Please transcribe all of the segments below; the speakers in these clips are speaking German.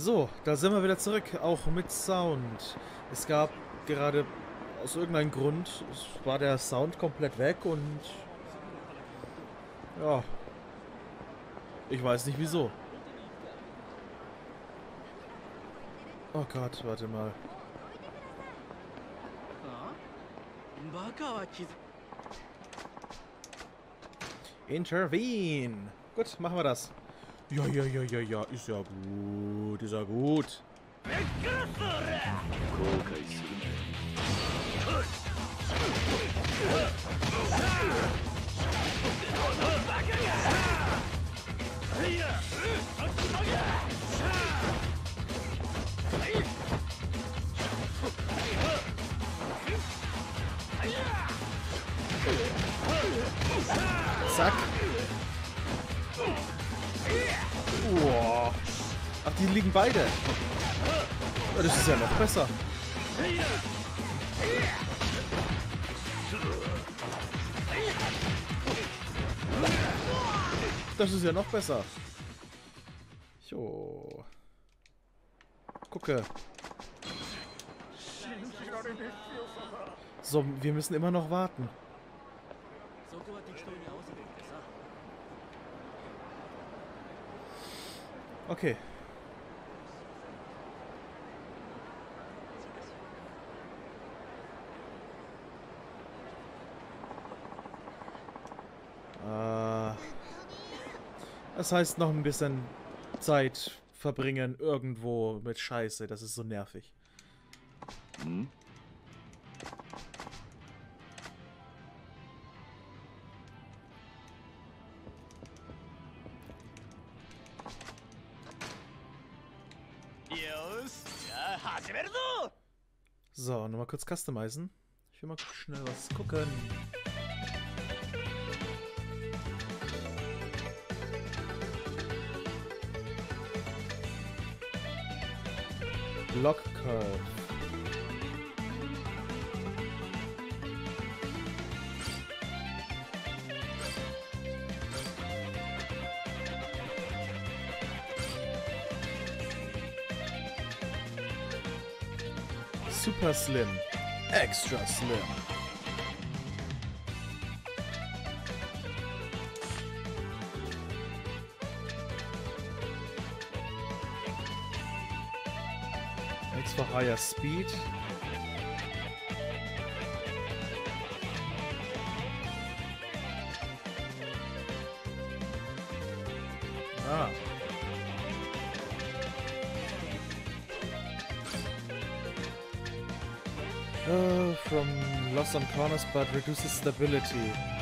So, da sind wir wieder zurück, auch mit Sound. Es gab gerade aus irgendeinem Grund, war der Sound komplett weg und ja, ich weiß nicht wieso. Oh Gott, warte mal. Intervene. Gut, machen wir das. Ja, ja, ja, ja, ja, ist ja gut, ist ja gut. Beide. Das ist ja noch besser. Das ist ja noch besser. Jo. Gucke. So, wir müssen immer noch warten. Okay. Das heißt noch ein bisschen Zeit verbringen irgendwo mit Scheiße. Das ist so nervig. Hm? So, nochmal kurz customizen. Ich will mal schnell was gucken. Block Curve. Super Slim. Extra Slim. Higher speed. Ah. Uh, from loss on corners but reduces stability.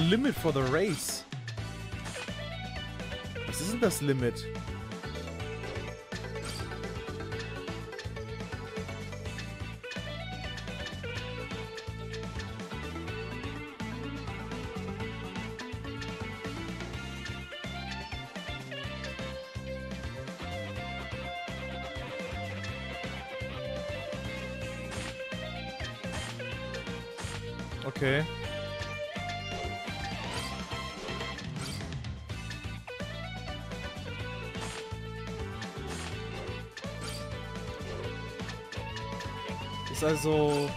Limit for the race. Ist denn das Limit? Okay. Ist also...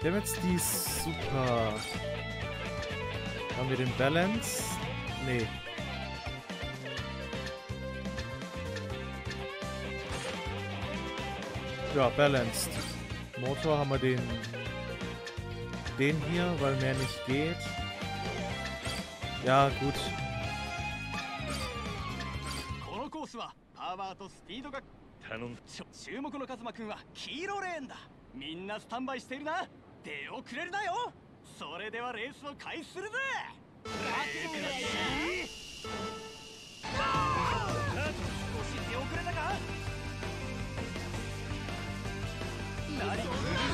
Wir haben jetzt die Super... Haben wir den Balance? Nee. Ja, Balanced. Motor haben wir den... Den hier, weil mehr nicht geht. Ja, gut. このコースはパワーとスピードが頼んだ注目のカズマくんは黄色レーンだ。みんなスタンバイしているな。出遅れるなよ。それではレースを開始するぜ。少し出遅れたか？何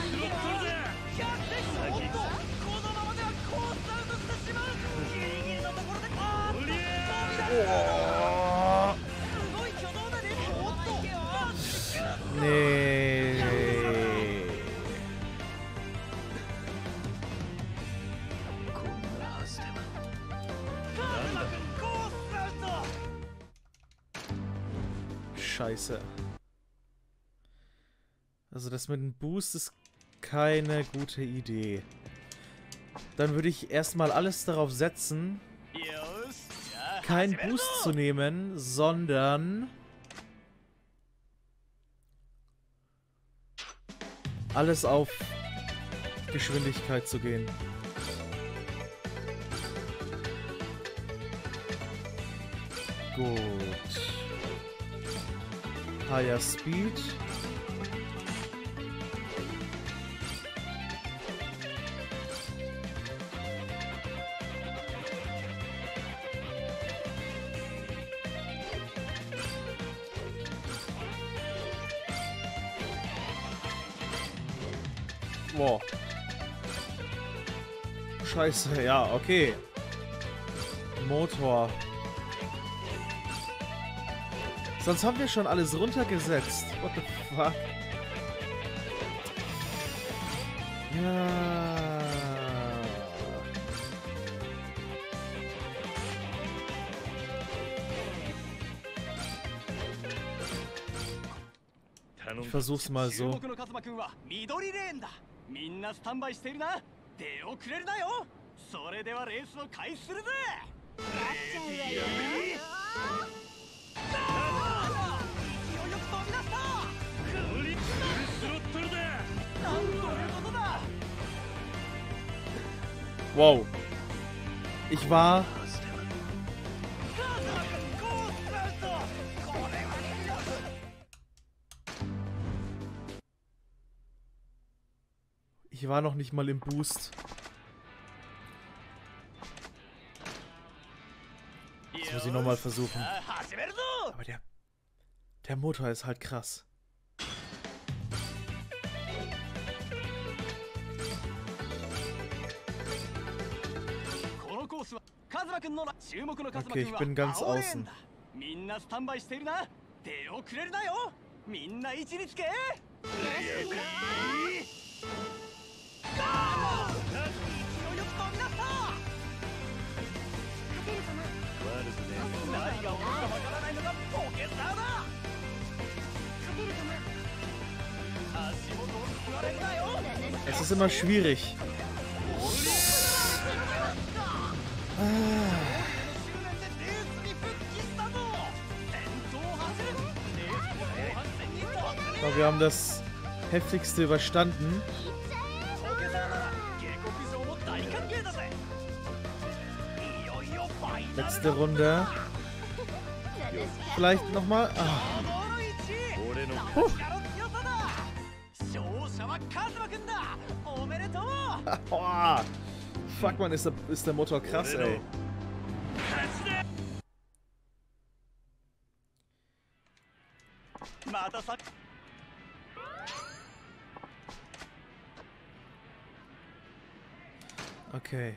scheiße. Also das mit dem Boost ist keine gute Idee. Dann würde ich erstmal alles darauf setzen, keinen Boost zu nehmen, sondern... alles auf Geschwindigkeit zu gehen. Gut. Higher Speed. Boah. Scheiße, ja, okay. Motor. Sonst haben wir schon alles runtergesetzt. What the fuck? Ja. Ich versuch's mal so. それではレースを開始するぜ。Wow. Ich war... Ich war noch nicht mal im Boost. Das muss ich nochmal versuchen. Aber der... Der Motor ist halt krass. Okay, ich bin ganz außen. Es ist immer schwierig. wir haben das heftigste überstanden. Letzte Runde. Vielleicht nochmal. Ah. Huh. oh, fuck man, ist der, ist der Motor krass, ey. Okay.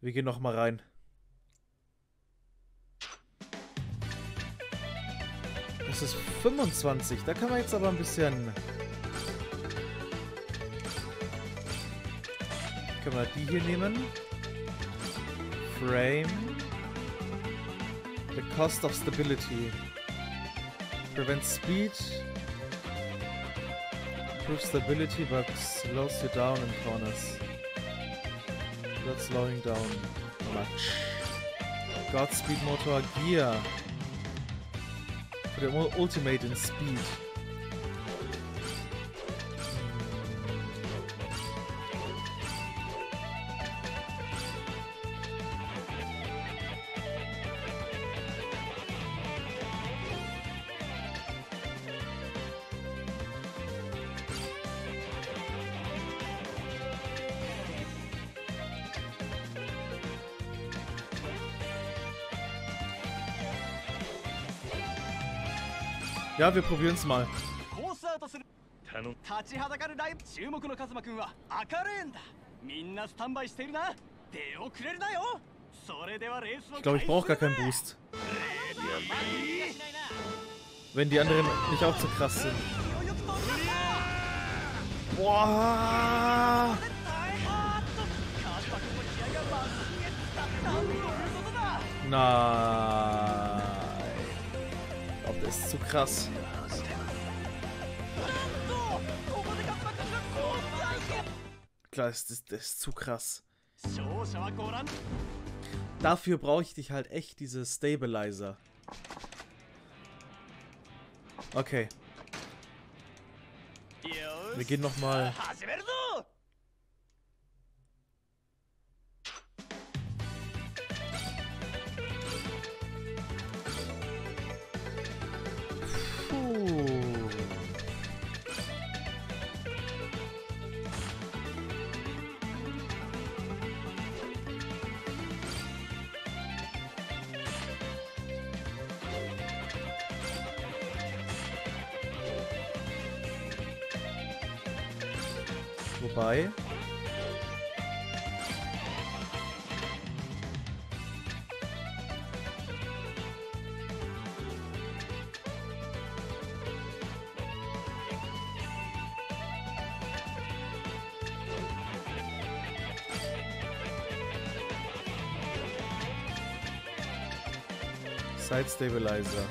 Wir gehen noch mal rein. Das ist 25. Da kann man jetzt aber ein bisschen... Können wir die hier nehmen? Frame. The cost of stability. Prevent speed. Improves stability but slows you down in corners. Not slowing down much. Godspeed Motor Gear. Put an ultimate in speed. Ja, wir probieren es mal. Ich glaube, ich brauche gar keinen Boost. Wenn die anderen nicht auch zu krass sind. Boah! Na. Das ist zu krass. Klar, das ist, das ist zu krass. Dafür brauche ich dich halt echt, diese Stabilizer. Okay. Wir gehen nochmal Side Stabilizer.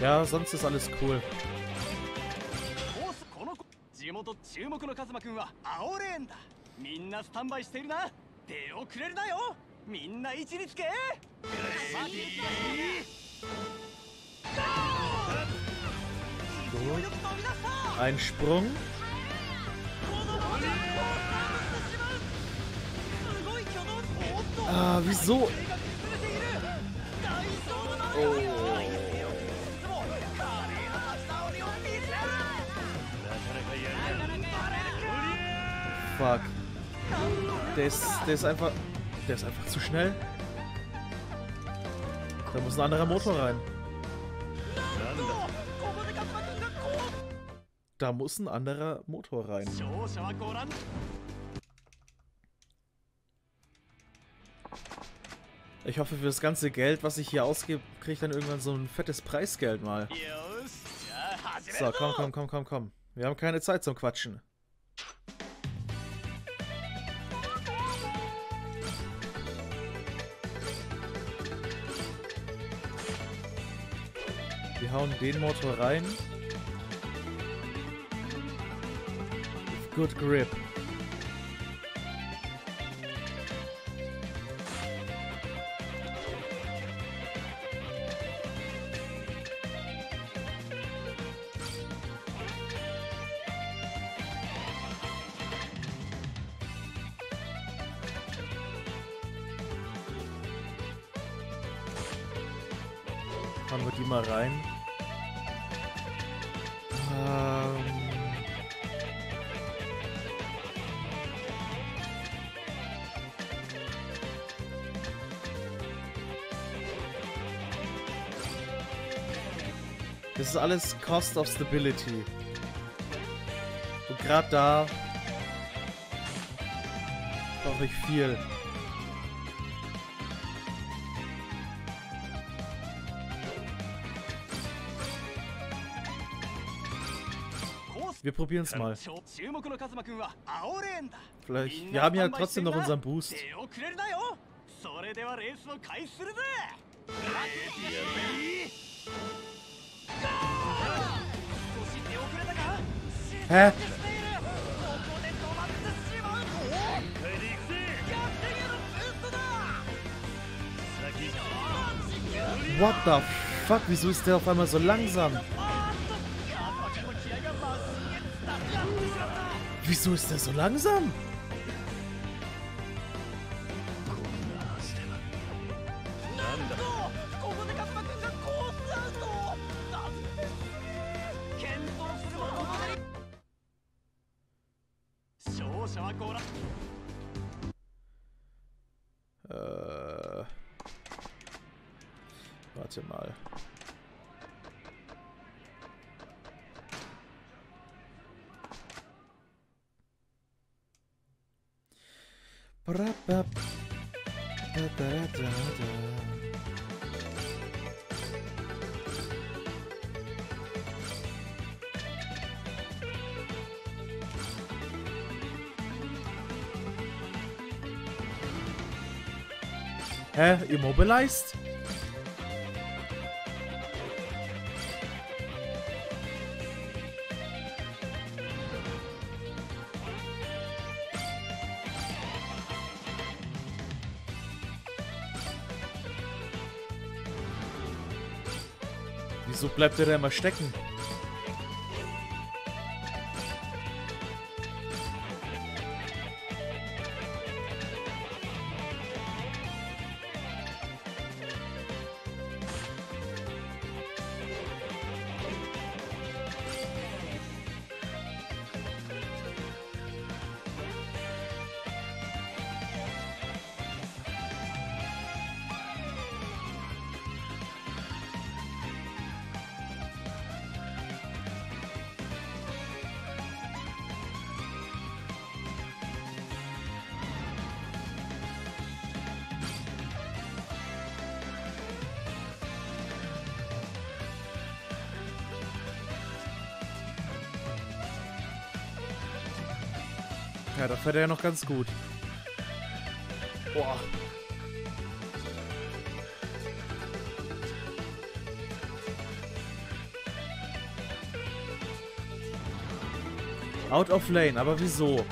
Ja, sonst ist alles cool. So. Ein Sprung. Ah, wieso? Oh. Fuck. Der ist, der ist einfach... Der ist einfach zu schnell. Da muss ein anderer Motor rein. Da muss ein anderer Motor rein. Ich hoffe für das ganze Geld, was ich hier ausgebe, kriege ich dann irgendwann so ein fettes Preisgeld mal. So, komm, komm, komm, komm, komm. Wir haben keine Zeit zum Quatschen. Wir hauen den Motor rein. Good grip. Das ist alles Cost of Stability. Und gerade da brauche ich viel. Wir probieren es mal. Vielleicht. Wir haben ja trotzdem noch unseren Boost. Hä? What the fuck? Wieso ist der auf einmal so langsam? Wieso ist der so langsam? da, da, Hä? Immobilized? Bleibt der da immer stecken? Ja, da fährt er ja noch ganz gut. Boah. Out of lane, aber wieso?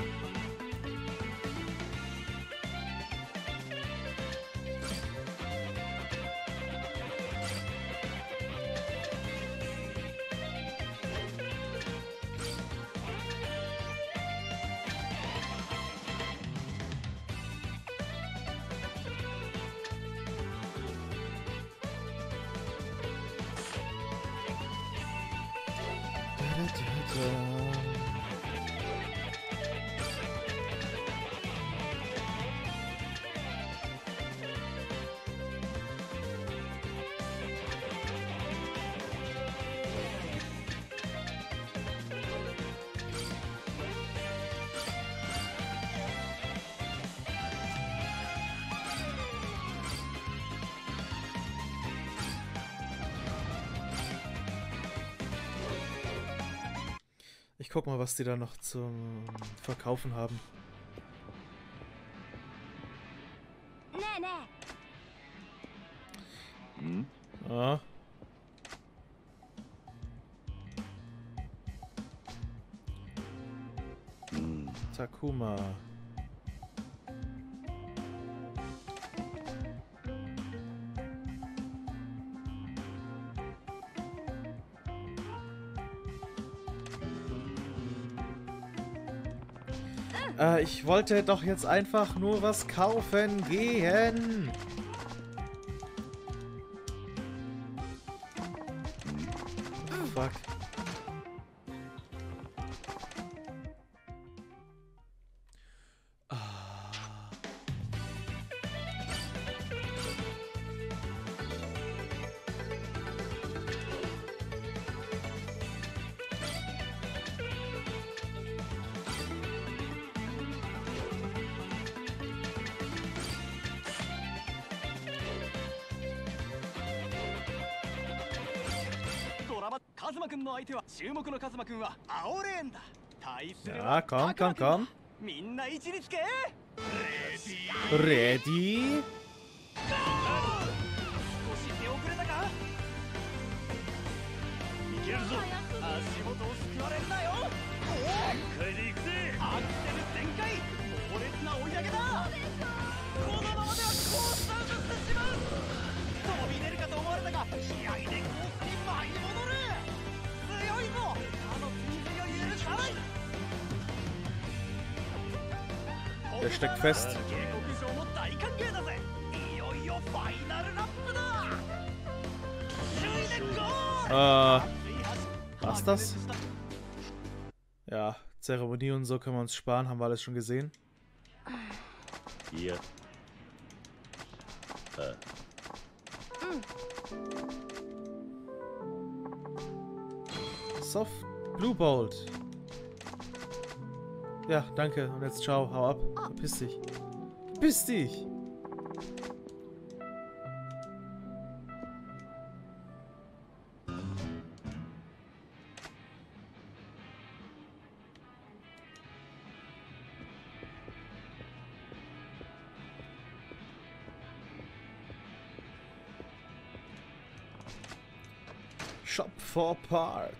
guck mal, was die da noch zum Verkaufen haben. Hm? Ah. Takuma. Ich wollte doch jetzt einfach nur was kaufen gehen. ラマカズマくんの相手は注目のカズマくんは青レーンだ。対するはクマくんだ。komm. みんな位置につけ。Ready? 少し出遅れたか？いけるぞ。足元をすくわれるなよ。全開で行くぜ。アクセル全開。猛烈な追い上げだ。このままではコースアウトしてしまう。飛び出るかと思われ Der steckt fest. Ah. Äh, was das? Ja, Zeremonie und so können wir uns sparen, haben wir alles schon gesehen. Hier. Äh. Soft Blue Bolt. Ja, danke. Und jetzt ciao, hau ab. Ah. Piss dich. Piss dich! Shop for parts.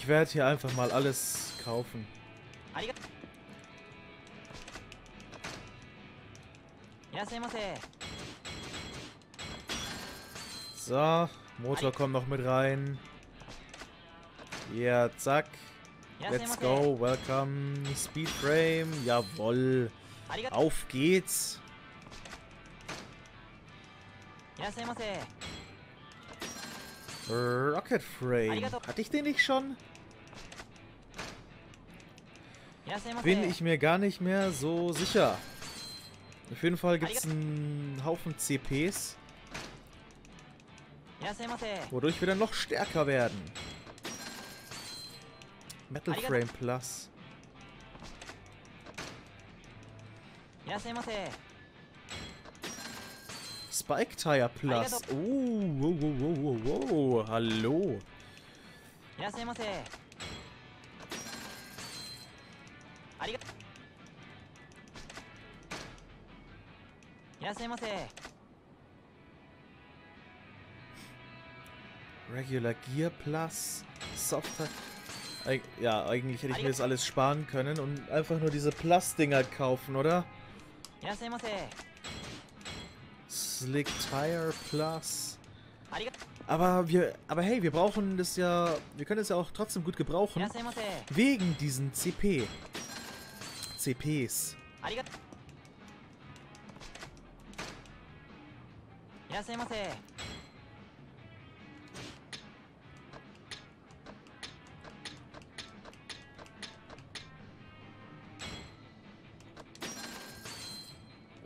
Ich werde hier einfach mal alles kaufen. So, Motor kommt noch mit rein. Ja, zack. Let's go, welcome. Speedframe, jawoll. Auf geht's. Rocket Frame. Hatte ich den nicht schon? bin ich mir gar nicht mehr so sicher. Auf jeden Fall gibt es einen Haufen CPs. Wodurch wir dann noch stärker werden. Metal Frame Plus. Spike Tire Plus. Oh, wow, wow, wow, wow, wow. Hallo. ありがとういらっしゃいませ Regular Gear Plus. Software. Eig ja, eigentlich hätte ich mir das alles sparen können und einfach nur diese Plus-Dinger kaufen, oder? いらっしゃいませ Slick Tire Plus. ありがと Aber wir, aber hey, wir brauchen das ja, wir können es ja auch trotzdem gut うい gebrauchen. らっしゃいませ Wegen diesen CP. CPs. ありがいらっしゃいませ。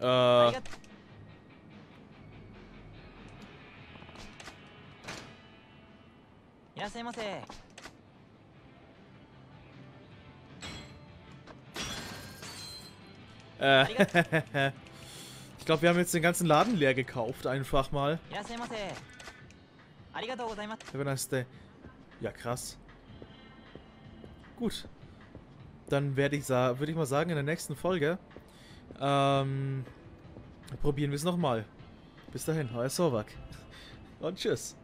あ Äh, ich glaube, wir haben jetzt den ganzen Laden leer gekauft, einfach mal. Have a nice day. Ja, krass. Gut. Dann werde ich, würde ich mal sagen, in der nächsten Folge ähm, probieren wir es nochmal. Bis dahin, euer Sovak. Und tschüss.